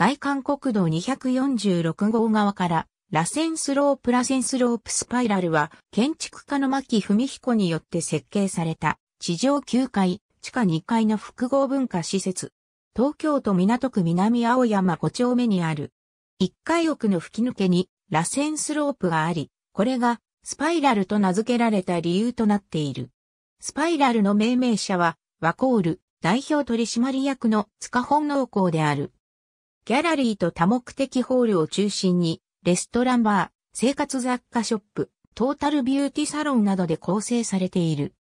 外環国道246号側から螺旋スロープ螺旋スロープスパイラルは建築家の牧文彦によって設計された地上9階、地下2階の複合文化施設。東京都港区南青山5丁目にある。1階奥の吹き抜けに螺旋スロープがあり、これがスパイラルと名付けられた理由となっている。スパイラルの命名者はワコール代表取締役の塚本農工である。ギャラリーと多目的ホールを中心にレストランバー、生活雑貨ショップ、トータルビューティサロンなどで構成されている。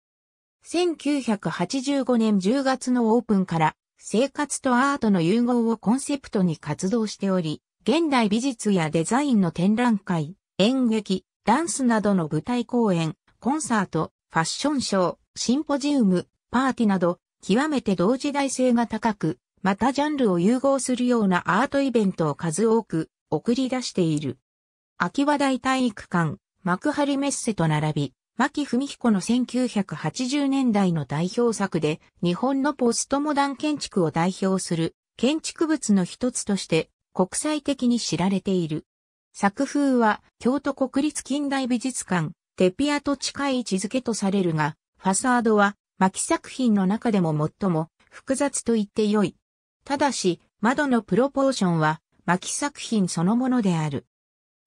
1985年10月のオープンから生活とアートの融合をコンセプトに活動しており、現代美術やデザインの展覧会、演劇、ダンスなどの舞台公演、コンサート、ファッションショー、シンポジウム、パーティなど、極めて同時代性が高く、またジャンルを融合するようなアートイベントを数多く送り出している。秋葉大体育館、幕張メッセと並び、牧文彦の1980年代の代表作で、日本のポストモダン建築を代表する建築物の一つとして国際的に知られている。作風は京都国立近代美術館、テピアと近い位置づけとされるが、ファサードは牧作品の中でも最も複雑と言ってよい。ただし、窓のプロポーションは巻作品そのものである。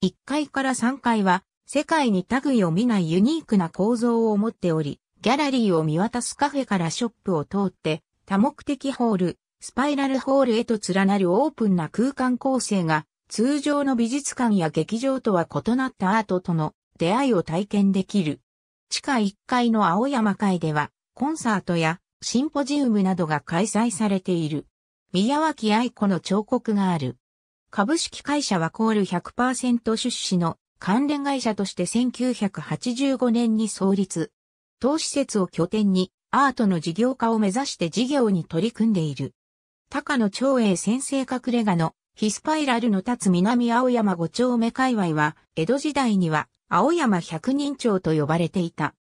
1階から3階は世界に類を見ないユニークな構造を持っており、ギャラリーを見渡すカフェからショップを通って多目的ホール、スパイラルホールへと連なるオープンな空間構成が通常の美術館や劇場とは異なったアートとの出会いを体験できる。地下1階の青山階ではコンサートやシンポジウムなどが開催されている。宮脇愛子の彫刻がある。株式会社はコール100%出資の関連会社として1985年に創立。当施設を拠点にアートの事業化を目指して事業に取り組んでいる。高野長英先生隠れ家のヒスパイラルの立つ南青山五丁目界隈は江戸時代には青山百人町と呼ばれていた。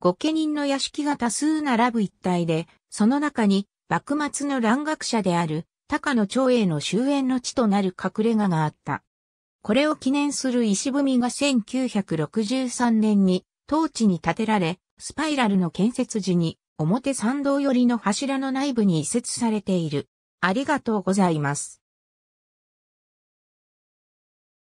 御家人の屋敷が多数並ぶ一帯で、その中に幕末の蘭学者である高野長英の終焉の地となる隠れ家があった。これを記念する石踏みが1963年に当地に建てられ、スパイラルの建設時に表参道寄りの柱の内部に移設されている。ありがとうございます。